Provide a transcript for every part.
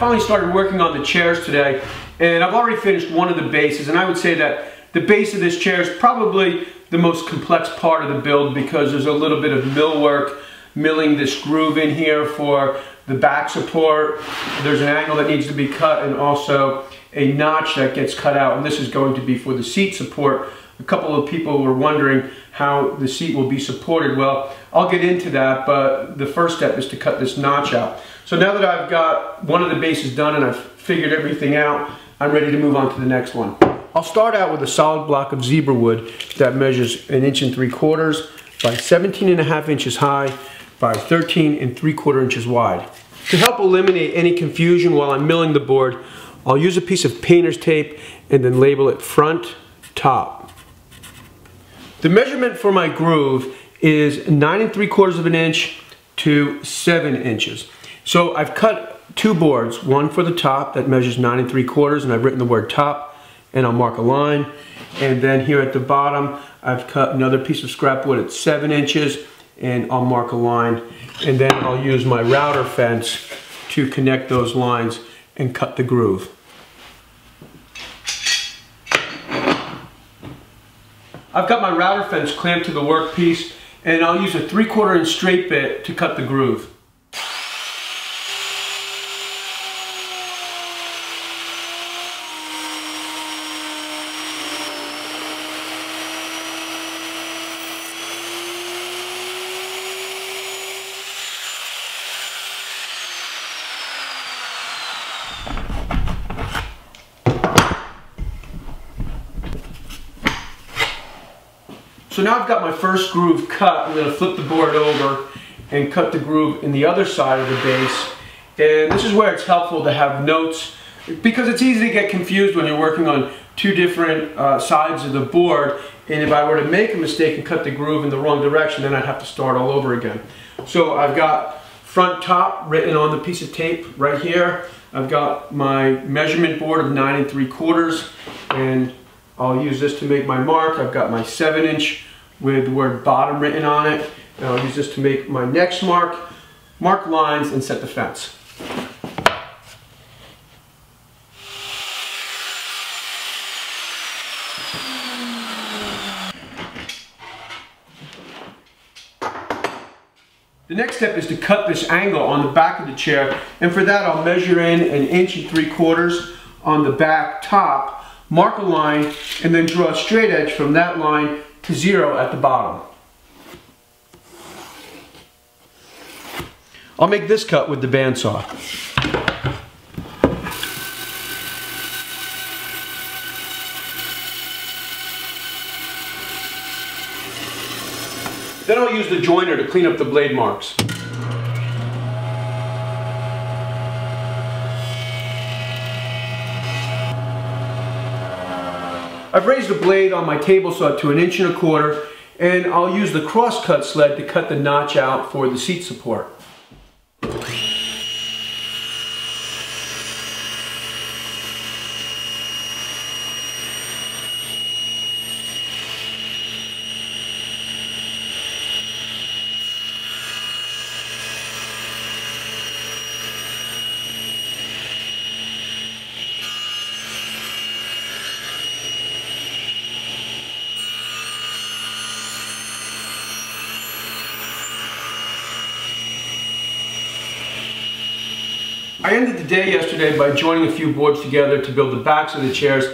finally started working on the chairs today and I've already finished one of the bases and I would say that the base of this chair is probably the most complex part of the build because there's a little bit of millwork milling this groove in here for the back support. There's an angle that needs to be cut and also a notch that gets cut out and this is going to be for the seat support. A couple of people were wondering how the seat will be supported. Well, I'll get into that, but the first step is to cut this notch out. So now that I've got one of the bases done and I've figured everything out, I'm ready to move on to the next one. I'll start out with a solid block of zebra wood that measures an inch and three quarters by 17 and a half inches high by 13 and three quarter inches wide. To help eliminate any confusion while I'm milling the board, I'll use a piece of painter's tape and then label it front, top. The measurement for my groove is nine and three quarters of an inch to seven inches. So I've cut two boards, one for the top that measures nine and three quarters and I've written the word top and I'll mark a line. And then here at the bottom, I've cut another piece of scrap wood at seven inches and I'll mark a line. And then I'll use my router fence to connect those lines and cut the groove. I've got my router fence clamped to the workpiece and I'll use a 3 quarter inch straight bit to cut the groove. So now I've got my first groove cut. I'm gonna flip the board over and cut the groove in the other side of the base. And this is where it's helpful to have notes because it's easy to get confused when you're working on two different uh, sides of the board. And if I were to make a mistake and cut the groove in the wrong direction, then I'd have to start all over again. So I've got front top written on the piece of tape right here. I've got my measurement board of nine and three quarters and I'll use this to make my mark. I've got my seven inch with the word bottom written on it. And I'll use this to make my next mark, mark lines, and set the fence. The next step is to cut this angle on the back of the chair and for that I'll measure in an inch and three quarters on the back top mark a line, and then draw a straight edge from that line to zero at the bottom. I'll make this cut with the bandsaw. Then I'll use the jointer to clean up the blade marks. I've raised the blade on my table saw to an inch and a quarter and I'll use the crosscut sled to cut the notch out for the seat support. I ended the day yesterday by joining a few boards together to build the backs of the chairs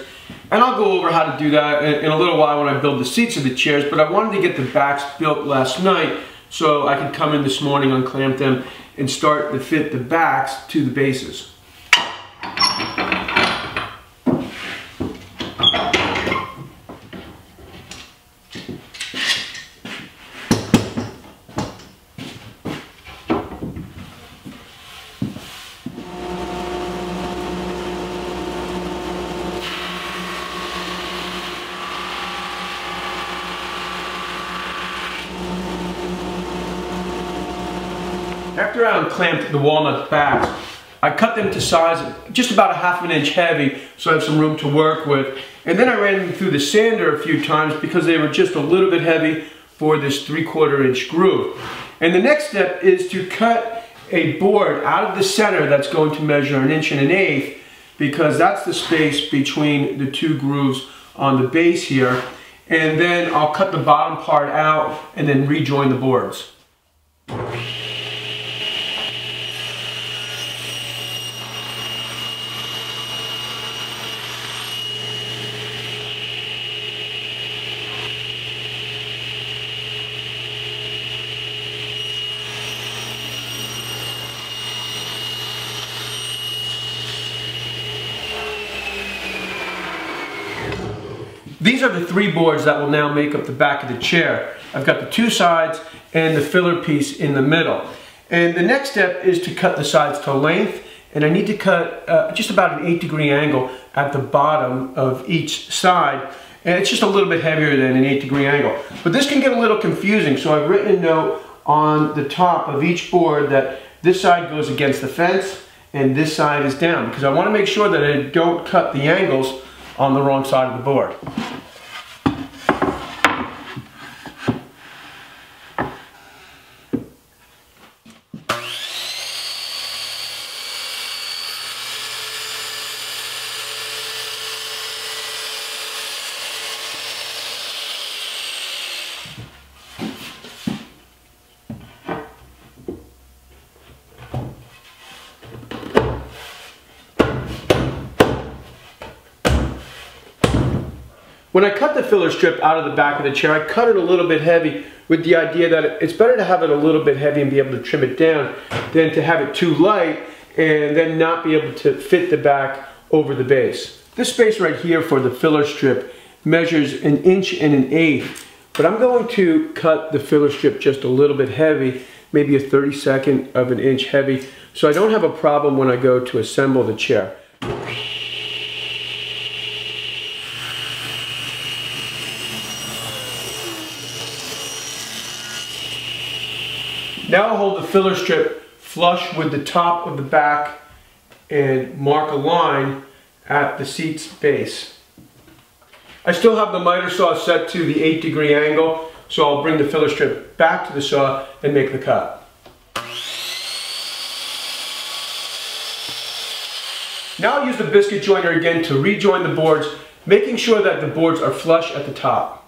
and I'll go over how to do that in, a little while when I build the seats of the chairs but I wanted to get the backs built last night so I could come in this morning, unclamp them and start to fit the backs to the bases. The walnut backs, I cut them to size just about a half an inch heavy so I have some room to work with. And then I ran them through the sander a few times because they were just a little bit heavy for this three quarter inch groove. And the next step is to cut a board out of the center that's going to measure an inch and an eighth because that's the space between the two grooves on the base here. And then I'll cut the bottom part out and then rejoin the boards. Are the three boards that will now make up the back of the chair. I've got the two sides and the filler piece in the middle. And the next step is to cut the sides to length and I need to cut uh, just about an 8 degree angle at the bottom of each side and it's just a little bit heavier than an 8 degree angle. But this can get a little confusing so I've written a note on the top of each board that this side goes against the fence and this side is down because I want to make sure that I don't cut the angles on the wrong side of the board. When I cut the filler strip out of the back of the chair, I cut it a little bit heavy with the idea that it's better to have it a little bit heavy and be able to trim it down than to have it too light and then not be able to fit the back over the base. This space right here for the filler strip measures an inch and an eighth, but I'm going to cut the filler strip just a little bit heavy, maybe a 32nd of an inch heavy, so I don't have a problem when I go to assemble the chair. Now I'll hold the filler strip flush with the top of the back and mark a line at the seat's base. I still have the miter saw set to the 8 degree angle, so I'll bring the filler strip back to the saw and make the cut. Now I'll use the biscuit joiner again to rejoin the boards, making sure that the boards are flush at the top.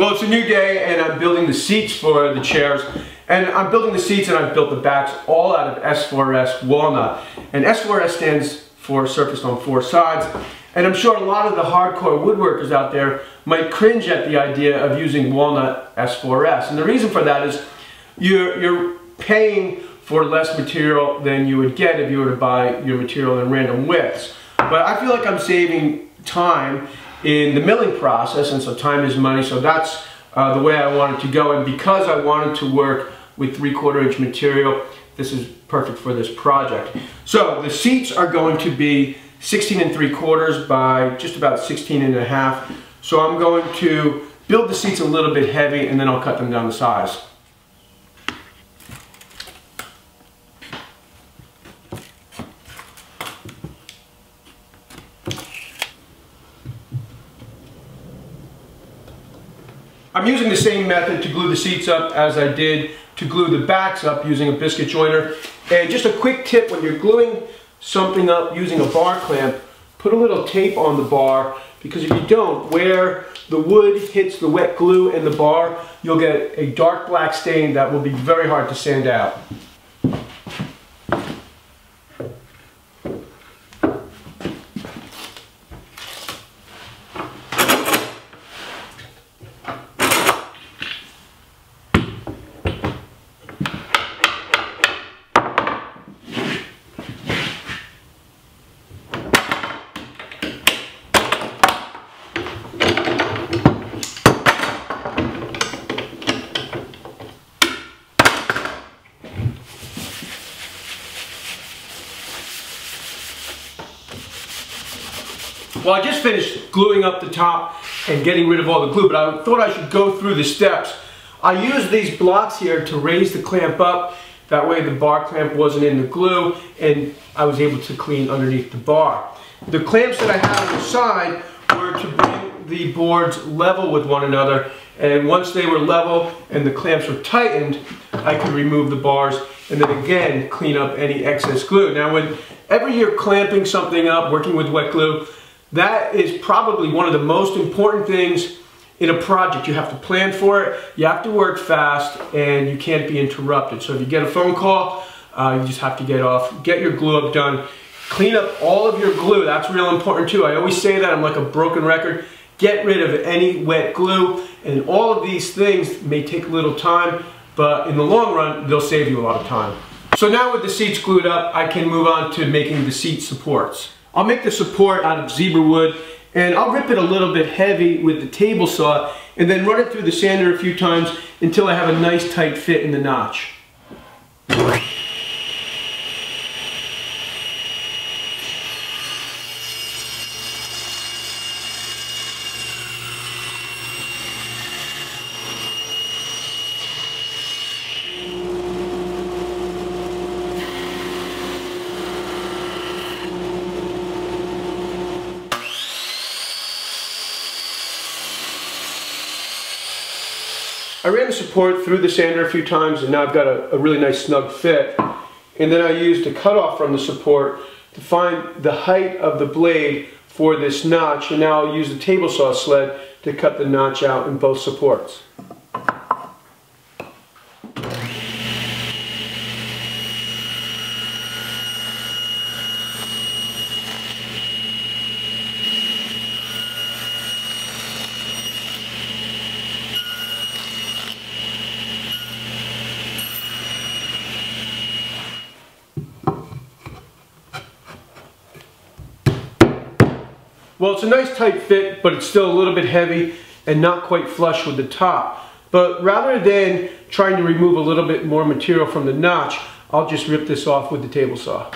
Well, it's a new day and I'm building the seats for the chairs. And I'm building the seats and I've built the backs all out of S4S walnut. And S4S stands for surfaced on four sides. And I'm sure a lot of the hardcore woodworkers out there might cringe at the idea of using walnut S4S. And the reason for that is you're, you're paying for less material than you would get if you were to buy your material in random widths. But I feel like I'm saving time in the milling process, and so time is money, so that's uh, the way I wanted to go. And because I wanted to work with three quarter inch material, this is perfect for this project. So the seats are going to be 16 and 3 quarters by just about 16 and a half. So I'm going to build the seats a little bit heavy and then I'll cut them down the size. I'm using the same method to glue the seats up as I did to glue the backs up using a biscuit joiner. And just a quick tip, when you're gluing something up using a bar clamp, put a little tape on the bar because if you don't, where the wood hits the wet glue in the bar, you'll get a dark black stain that will be very hard to sand out. Well, I just finished gluing up the top and getting rid of all the glue, but I thought I should go through the steps. I used these blocks here to raise the clamp up. That way the bar clamp wasn't in the glue and I was able to clean underneath the bar. The clamps that I had on the side were to bring the boards level with one another and once they were level and the clamps were tightened, I could remove the bars and then again clean up any excess glue. Now whenever you're clamping something up, working with wet glue, that is probably one of the most important things in a project. You have to plan for it, you have to work fast, and you can't be interrupted. So if you get a phone call, uh, you just have to get off, get your glue up done, clean up all of your glue. That's real important too. I always say that, I'm like a broken record. Get rid of any wet glue, and all of these things may take a little time, but in the long run, they'll save you a lot of time. So now with the seats glued up, I can move on to making the seat supports. I'll make the support out of zebra wood and I'll rip it a little bit heavy with the table saw and then run it through the sander a few times until I have a nice tight fit in the notch. I ran the support through the sander a few times and now I've got a, a really nice snug fit. And then I used a cutoff from the support to find the height of the blade for this notch and now I'll use the table saw sled to cut the notch out in both supports. Well, it's a nice tight fit, but it's still a little bit heavy and not quite flush with the top. But rather than trying to remove a little bit more material from the notch, I'll just rip this off with the table saw.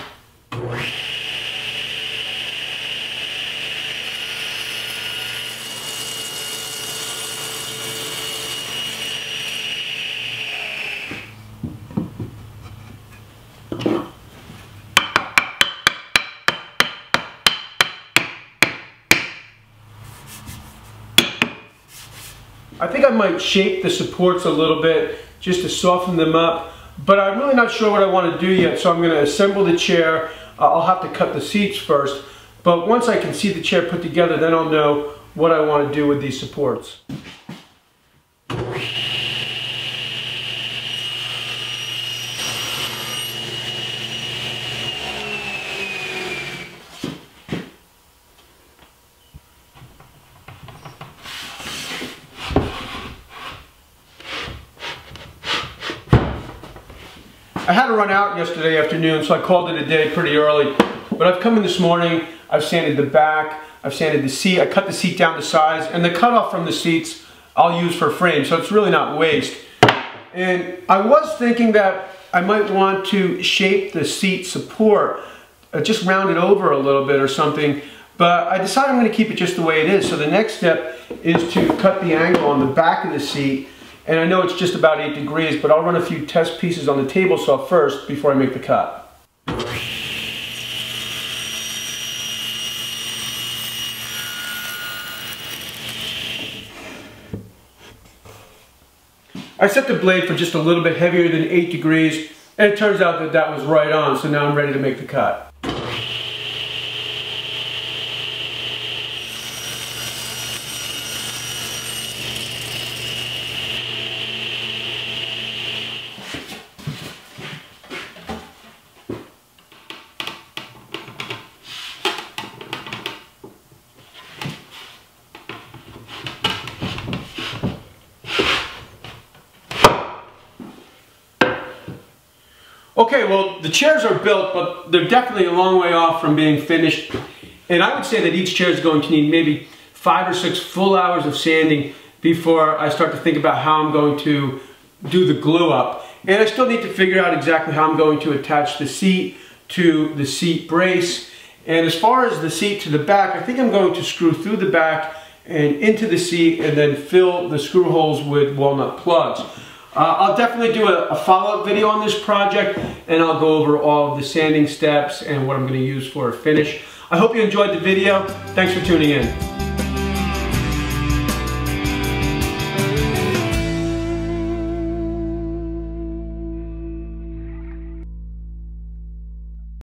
I might shape the supports a little bit just to soften them up, but I'm really not sure what I want to do yet, so I'm going to assemble the chair. Uh, I'll have to cut the seats first, but once I can see the chair put together, then I'll know what I want to do with these supports. Yesterday afternoon, so I called it a day pretty early. But I've come in this morning, I've sanded the back, I've sanded the seat, I cut the seat down to size, and the cutoff from the seats I'll use for frame, so it's really not waste. And I was thinking that I might want to shape the seat support, uh, just round it over a little bit or something, but I decided I'm going to keep it just the way it is. So the next step is to cut the angle on the back of the seat and I know it's just about 8 degrees, but I'll run a few test pieces on the table saw first before I make the cut. I set the blade for just a little bit heavier than 8 degrees, and it turns out that that was right on, so now I'm ready to make the cut. Okay, well, the chairs are built, but they're definitely a long way off from being finished. And I would say that each chair is going to need maybe five or six full hours of sanding before I start to think about how I'm going to do the glue up. And I still need to figure out exactly how I'm going to attach the seat to the seat brace And as far as the seat to the back, I think I'm going to screw through the back and into the seat and then fill the screw holes with walnut plugs. Uh, I'll definitely do a, a follow-up video on this project and I'll go over all of the sanding steps and what I'm going to use for a finish. I hope you enjoyed the video. Thanks for tuning in.